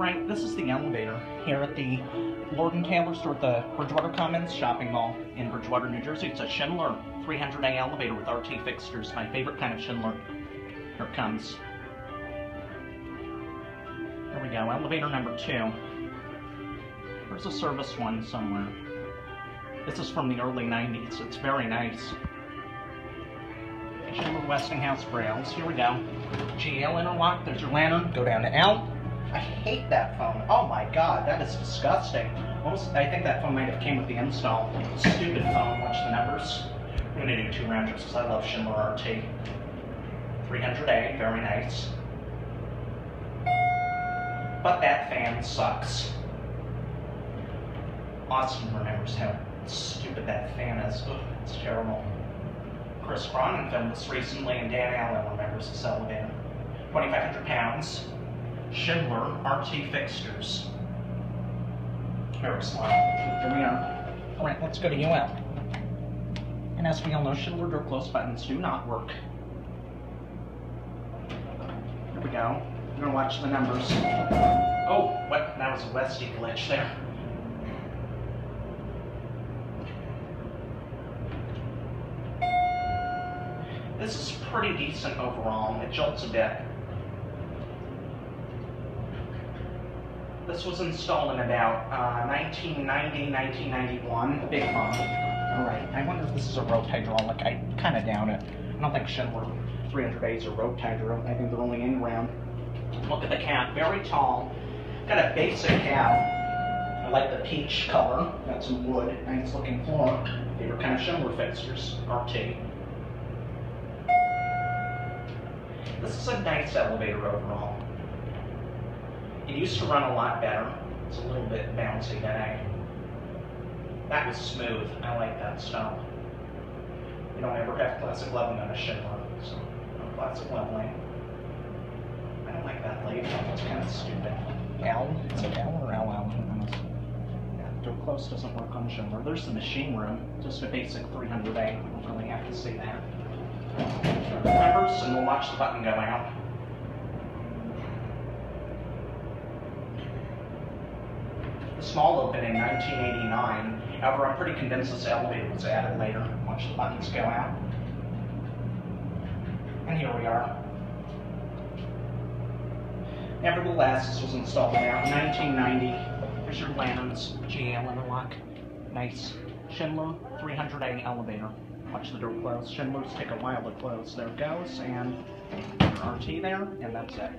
Alright, this is the elevator here at the Lord Taylor store at the Bridgewater Commons shopping mall in Bridgewater, New Jersey. It's a Schindler 300A elevator with RT fixtures, my favorite kind of Schindler. Here it comes. There we go, elevator number two. There's a service one somewhere. This is from the early 90s. It's very nice. Schindler Westinghouse rails. Here we go. GL interlock. There's your lantern. Go down to L. I hate that phone. Oh my god, that is disgusting. Almost, I think that phone might have came with the install. Stupid phone. Watch the numbers. I'm gonna do two because I love Schindler RT. 300A, very nice. But that fan sucks. Austin remembers how stupid that fan is. Ugh, it's terrible. Chris Cronin filmed this recently, and Dan Allen remembers this elevator. 2,500 pounds. Schindler RT fixtures. Very smart. Here we are. All right, let's go to UL. And as we all know, Schindler door close buttons do not work. Here we go. We're gonna watch the numbers. Oh, what? That was a Westy glitch there. This is pretty decent overall. It jolts a bit. This was installed in about uh, 1990, 1991. Big phone. Alright, I wonder if this is a rope hydraulic. I kind of doubt it. I don't think Schindler 300As are rope hydraulic. I think they're only in ground. Look at the cab. Very tall. Got a basic cab. I like the peach color. Got some wood. Nice looking floor. Favorite kind of Schindler fixtures. RT. This is a nice elevator overall. It used to run a lot better. It's a little bit bouncy today. That was smooth. I like that stuff. You don't ever have classic leveling on a Schindler, so no classic leveling. I don't like that one. It's kind of stupid. L? Is it L or LL? Yeah, door close doesn't work on Schindler. There's the machine room. Just a basic 300A. You don't really have to see that. Numbers, and we'll watch the button go out. Small opened in 1989. However, I'm pretty convinced this elevator was added later. Watch the buttons go out. And here we are. Nevertheless, this was installed around 1990. Here's your lanterns, GL interlock. Nice Schindler 300A elevator. Watch the door close. Schindler's take a while to close. There it goes, and RT there, and that's it.